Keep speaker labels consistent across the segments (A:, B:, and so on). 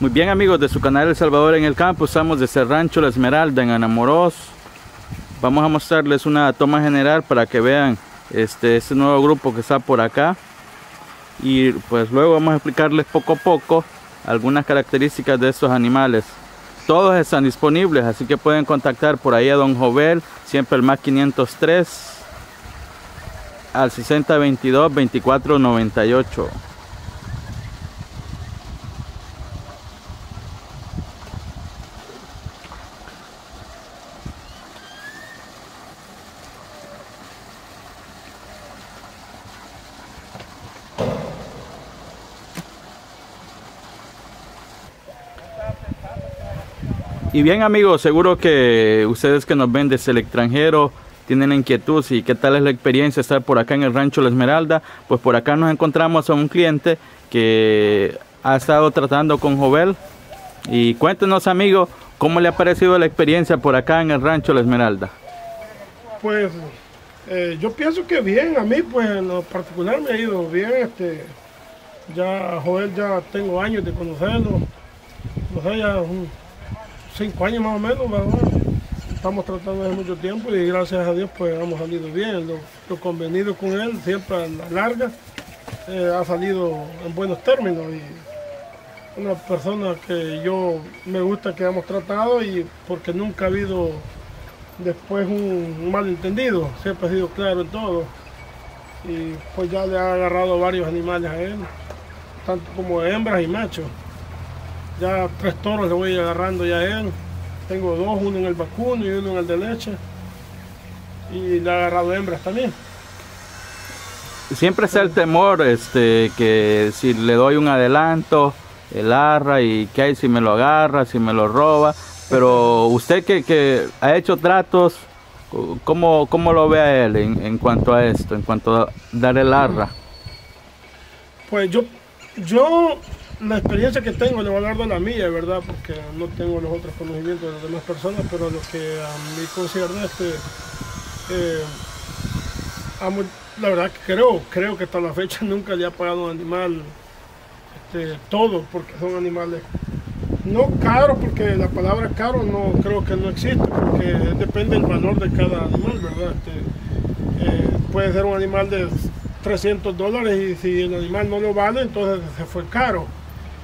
A: Muy bien amigos de su canal El Salvador en el campo, estamos desde Rancho La Esmeralda en Anamoros. Vamos a mostrarles una toma general para que vean este, este nuevo grupo que está por acá. Y pues luego vamos a explicarles poco a poco algunas características de estos animales. Todos están disponibles, así que pueden contactar por ahí a Don Jovel, siempre el más 503 al 6022 2498. Y bien amigos, seguro que ustedes que nos ven desde el extranjero tienen inquietud y qué tal es la experiencia estar por acá en el rancho La Esmeralda, pues por acá nos encontramos a un cliente que ha estado tratando con Jovel. Y cuéntenos amigos, ¿cómo le ha parecido la experiencia por acá en el rancho La Esmeralda?
B: Pues eh, yo pienso que bien, a mí pues en lo particular me ha ido bien, este, ya Joel ya tengo años de conocerlo, no sé, ya un, cinco años más o menos, estamos tratando desde mucho tiempo y gracias a Dios pues hemos salido bien. Lo, convenido con él siempre a la larga eh, ha salido en buenos términos y una persona que yo me gusta que hemos tratado y porque nunca ha habido después un malentendido, siempre ha sido claro en todo y pues ya le ha agarrado varios animales a él, tanto como hembras y machos. Ya tres toros le voy agarrando ya a él. Tengo dos, uno en el vacuno y uno en el de leche. Y le he agarrado hembras también.
A: Siempre está el temor este, que si le doy un adelanto, el arra y que hay si me lo agarra, si me lo roba. Pero usted que, que ha hecho tratos, ¿cómo, cómo lo ve a él en, en, cuanto a esto, en cuanto a dar el arra?
B: Pues yo, yo la experiencia que tengo le voy a hablar de la mía, ¿verdad? Porque no tengo los otros conocimientos de las demás personas, pero lo que a mí concierne, este, eh, la verdad que creo, creo que hasta la fecha nunca le ha pagado un animal este, todo, porque son animales no caros, porque la palabra caro no creo que no existe, porque depende del valor de cada animal, ¿verdad? Este, eh, puede ser un animal de 300 dólares y si el animal no lo vale, entonces se fue caro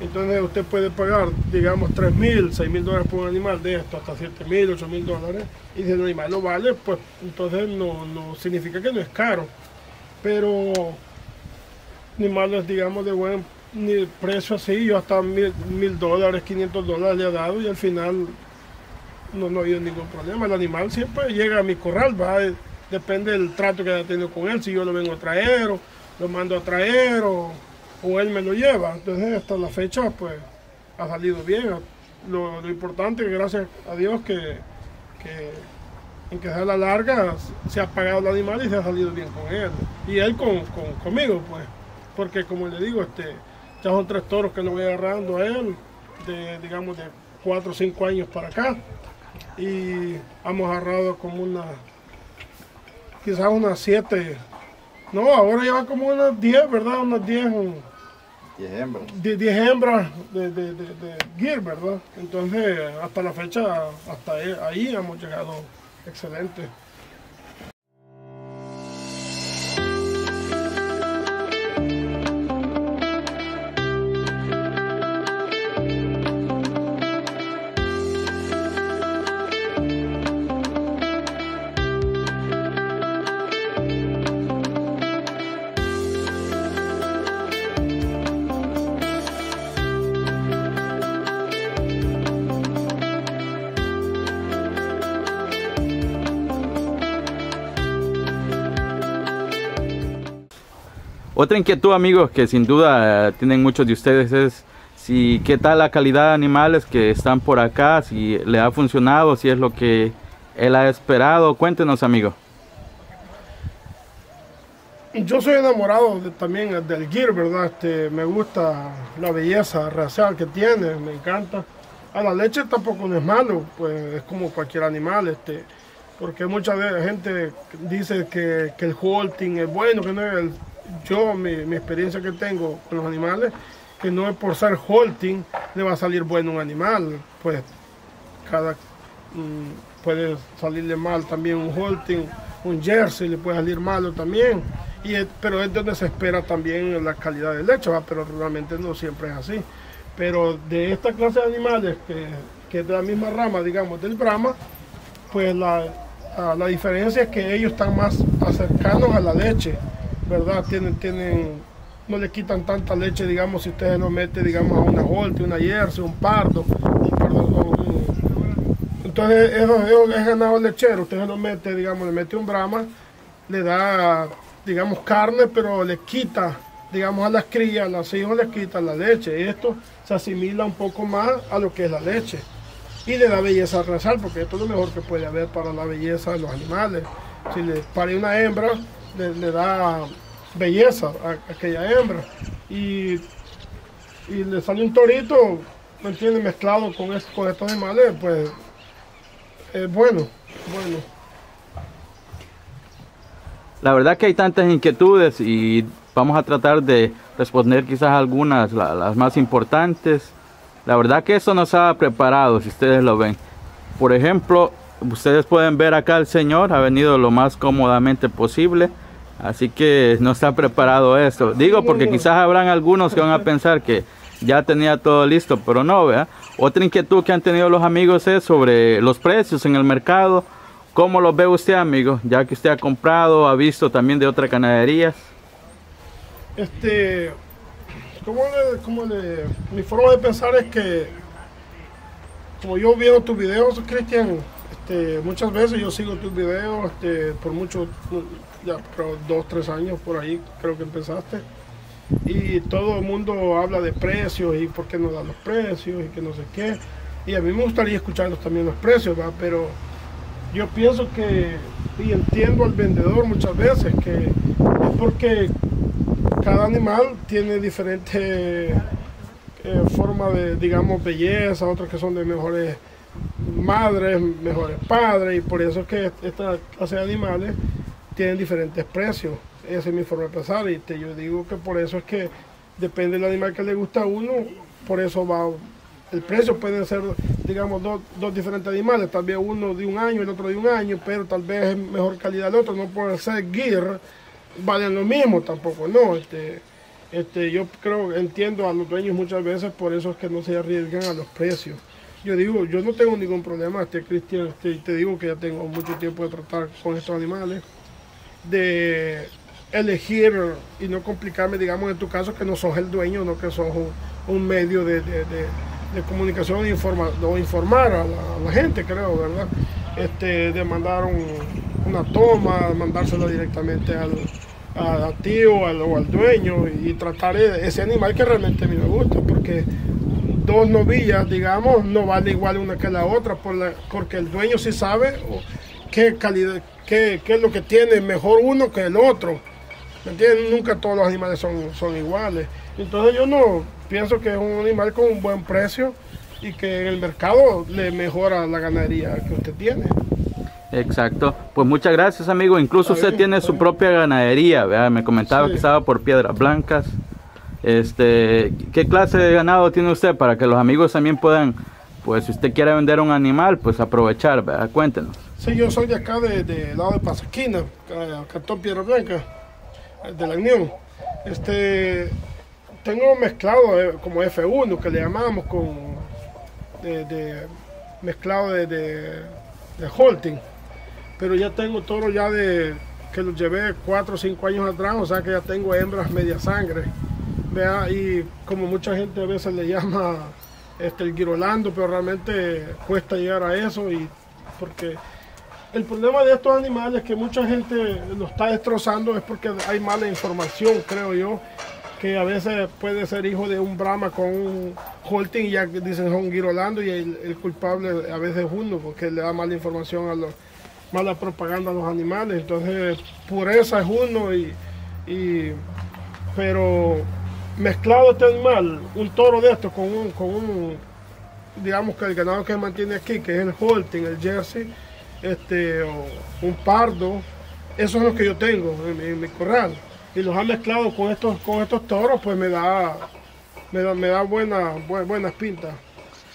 B: entonces usted puede pagar, digamos, 3 mil, 6 mil dólares por un animal de esto, hasta 7 mil, 8 mil dólares. Y si el animal no vale, pues entonces no, no significa que no es caro. Pero animales, digamos, de buen precio así, yo hasta mil, dólares, 500 dólares le he dado y al final no, no ha habido ningún problema. El animal siempre llega a mi corral, va, depende del trato que haya tenido con él, si yo lo vengo a traer o lo mando a traer o o él me lo lleva. Entonces hasta la fecha pues ha salido bien. Lo, importante es gracias a Dios que, que en que sea la larga se ha pagado el animal y se ha salido bien con él. Y él con, conmigo pues. Porque como le digo, este, ya son tres toros que le voy agarrando a él, de digamos de cuatro o cinco años para acá. Y hemos agarrado como una, quizás unas siete, no, ahora lleva como unas diez, ¿verdad? Unas diez 10 hembras. 10 hembras de, de, de, de, gear, ¿verdad? Entonces, hasta la fecha, hasta ahí hemos llegado excelente.
A: Otra inquietud, amigos, que sin duda eh, tienen muchos de ustedes es si qué tal la calidad de animales que están por acá, si le ha funcionado, si es lo que él ha esperado. Cuéntenos, amigo.
B: Yo soy enamorado también del gear, ¿verdad? Este, me gusta la belleza racial que tiene, me encanta. A la leche tampoco no es malo, pues es como cualquier animal, este, porque mucha gente dice que, que el halting es bueno, que no es el yo, mi, experiencia que tengo con los animales que no es por ser halting le va a salir bueno un animal, pues cada mm, puede salirle mal también un halting, un jersey le puede salir malo también, y pero es donde se espera también la calidad de leche, pero realmente no siempre es así. Pero de esta clase de animales, que, que es de la misma rama, digamos, del Brahma, pues la, la diferencia es que ellos están más cercanos a la leche, ¿verdad? Tienen, tienen, no le quitan tanta leche, digamos, si ustedes lo meten, digamos, a una Holte, una Jersey, un Pardo, un Pardo, entonces eso, es ganado lechero, usted lo mete, digamos, le mete un Brahma, le da, digamos, carne, pero le quita, digamos, a las crías, a los hijos le quita la leche. Y esto se asimila un poco más a lo que es la leche y le da belleza al porque esto es lo mejor que puede haber para la belleza de los animales. Si le pare una hembra, le, da belleza a, aquella hembra. Y, y, le sale un torito, ¿me entiendes? Mezclado con, estos animales, pues es bueno, bueno.
A: La verdad que hay tantas inquietudes y vamos a tratar de responder quizás algunas, las más importantes. La verdad que eso nos ha preparado, si ustedes lo ven. Por ejemplo, ustedes pueden ver acá el Señor ha venido lo más cómodamente posible. Así que no está preparado esto. Digo porque quizás habrán algunos que van a pensar que ya tenía todo listo, pero no, vea. Otra inquietud que han tenido los amigos es sobre los precios en el mercado. ¿Cómo los ve usted, amigo? Ya que usted ha comprado, ha visto también de otras ganaderías.
B: Este, ¿cómo le, mi forma de pensar es que, como yo veo tus videos, Cristian, este, muchas veces yo sigo tus videos este, por muchos, ya dos, tres años por ahí creo que empezaste. Y todo el mundo habla de precios y por qué no dan los precios y que no sé qué. Y a mí me gustaría escucharlos también los precios, pero yo pienso que, y entiendo al vendedor muchas veces, que es porque cada animal tiene diferentes eh, formas de, digamos, belleza, otros que son de mejores madres, mejores padres, y por eso es que esta clase de animales tienen diferentes precios. Esa es mi forma de pensar, y te, yo digo que por eso es que depende del animal que le gusta a uno, por eso va el precio puede ser, digamos, dos, dos, diferentes animales, tal vez uno de un año el otro de un año, pero tal vez es mejor calidad el otro, no puede ser gear valen lo mismo tampoco, no. Este, este, yo creo, entiendo a los dueños muchas veces, por eso es que no se arriesgan a los precios. Yo digo, yo no tengo ningún problema, este Cristian, este, te digo que ya tengo mucho tiempo de tratar con estos animales, de elegir y no complicarme, digamos, en tu caso que no sos el dueño, no que sos un, medio de, comunicación e informa, o informar a la, gente, creo, ¿verdad? Este, de mandar una toma, mandársela directamente al, a, ti o al, dueño y, tratar e, ese animal que realmente a mí me gusta, porque dos novillas, digamos, no vale igual una que la otra, por porque el dueño sí sabe qué calidad, qué, es lo que tiene mejor uno que el otro. ¿Me entiendes? Nunca todos los animales son, son iguales. Entonces yo no pienso que es un animal con un buen precio y que en el mercado le mejora la ganadería que usted tiene.
A: Exacto. Pues muchas gracias, amigo. Incluso usted tiene su propia ganadería, Me comentaba que estaba por Piedras Blancas. Este, ¿qué clase de ganado tiene usted para que los amigos también puedan, pues si usted quiere vender un animal, pues aprovechar. Cuéntenos.
B: Sí, yo soy de acá, de, lado de Pasaquina, Cantón Piedra Blanca, de la Unión. Este, tengo mezclado eh, como F1, que le llamamos, con de, mezclado de, de, pero ya tengo toro ya de que los llevé 4 o 5 años atrás, o sea que ya tengo hembras media sangre. Y como mucha gente a veces le llama este, el girolando, pero realmente cuesta llegar a eso y porque el problema de estos animales que mucha gente lo está destrozando es porque hay mala información, creo yo, que a veces puede ser hijo de un Brahma con un Holting y ya dicen son girolando y el, culpable a veces es uno porque le da mala información a los mala propaganda a los animales. Entonces, pureza es uno y, pero mezclado este animal, un toro de estos con un, con un, digamos que el ganado que mantiene aquí, que es el Holting, el Jersey, este, un pardo, eso es lo que yo tengo en, mi corral. Y los han mezclado con estos, con estos toros, pues me da me da, me da buena, buena, buenas pintas.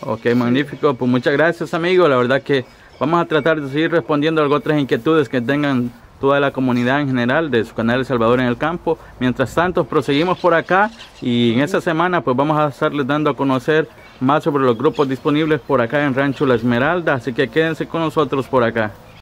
A: Ok, magnífico. Pues muchas gracias, amigo. La verdad que vamos a tratar de seguir respondiendo a otras inquietudes que tengan toda la comunidad en general de su canal El Salvador en el Campo. Mientras tanto, proseguimos por acá y en esta semana pues vamos a estarles dando a conocer más sobre los grupos disponibles por acá en Rancho La Esmeralda. Así que quédense con nosotros por acá.